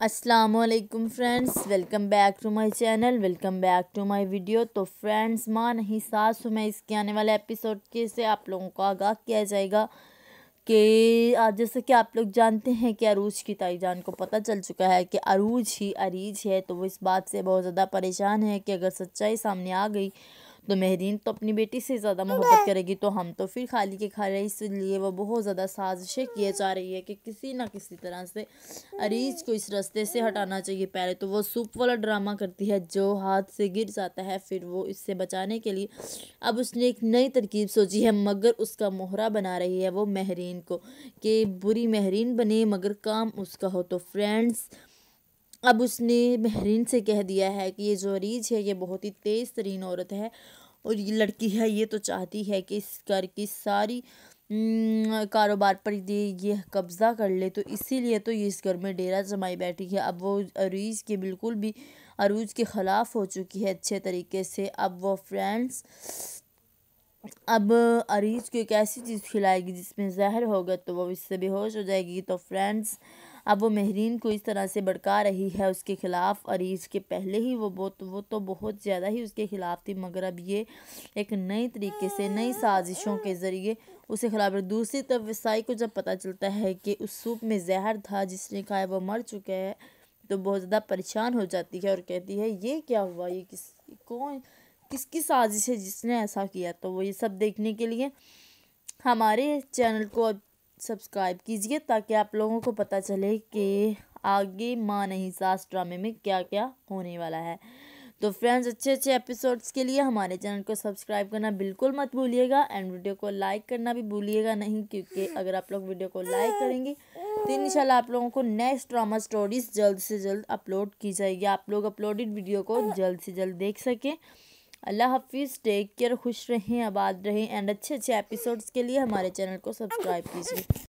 अस्सलाम वालेकुम friends welcome back to my channel welcome back to my video तो friends माँ नहीं सास हूँ मैं इसके आने वाले एपिसोड के से आप लोगों को आगाह किया जाएगा कि आज जैसे कि आप लोग जानते हैं कि अरूज की ताई जान को पता चल चुका है कि अरूज ही अरीज है तो वो इस बात से बहुत ज़्यादा परेशान है कि अगर सच्चाई सामने आ गई तो महरीन तो अपनी बेटी से ज़्यादा मोहब्बत करेगी तो हम तो फिर खाली के खा रहे इसलिए वह बहुत ज़्यादा साजिशें किए जा रही है कि किसी ना किसी तरह से अरीज को इस रास्ते से हटाना चाहिए। पहले तो वो सूप वाला ड्रामा करती है जो हाथ से गिर जाता है फिर वो इससे बचाने के लिए अब उसने एक नई तरकीब सोची है मगर उसका मोहरा बना रही है वो महरीन को कि बुरी महरीन बने मगर काम उसका हो तो फ्रेंड्स अब उसने महरीन से कह दिया है कि ये जो अरीज है, ये बहुत ही तेज़ तरीन औरत है और ये लड़की है, ये तो चाहती है कि इस घर की सारी कारोबार पर ये ये कब्ज़ा कर ले। तो इसीलिए तो ये इस घर में डेरा जमाई बैठी है। अब वो अरीज के बिल्कुल भी अरूज के ख़िलाफ़ हो चुकी है अच्छे तरीके से। अब वो फ्रेंड्स अब अरीज को एक ऐसी चीज़ खिलाएगी जिसमें जहर होगा तो वो इससे बेहोश हो जाएगी। तो फ्रेंड्स अब वो महरीन को इस तरह से भड़का रही है उसके ख़िलाफ़, और इसके पहले ही वो बहुत, वो तो बहुत ज़्यादा ही उसके ख़िलाफ़ थी, मगर अब ये एक नए तरीके से, नई साजिशों के ज़रिए उसे खिलाफ दूसरी तरफ़ वसाई को जब पता चलता है कि उस सूप में जहर था, जिसने कहा वो मर चुका है तो बहुत ज़्यादा परेशान हो जाती है और कहती है, ये क्या हुआ? ये किस, कौन, किसकी साजिश है जिसने ऐसा किया? तो वो ये सब देखने के लिए हमारे चैनल को सब्सक्राइब कीजिए ताकि आप लोगों को पता चले कि आगे माँ नहीं सास ड्रामे में क्या क्या होने वाला है। तो फ्रेंड्स अच्छे अच्छे एपिसोड्स के लिए हमारे चैनल को सब्सक्राइब करना बिल्कुल मत भूलिएगा एंड वीडियो को लाइक करना भी भूलिएगा नहीं क्योंकि अगर आप लोग वीडियो को लाइक करेंगे तो इन आप लोगों को नेक्स्ट ड्रामा स्टोरीज जल्द से जल्द अपलोड की जाएगी। आप लोग अपलोडेड वीडियो को जल्द से जल्द देख सकें। अल्लाह हाफिज़ टेक केयर खुश रहें, आबाद रहें एंड अच्छे अच्छे एपिसोड्स के लिए हमारे चैनल को सब्सक्राइब कीजिए।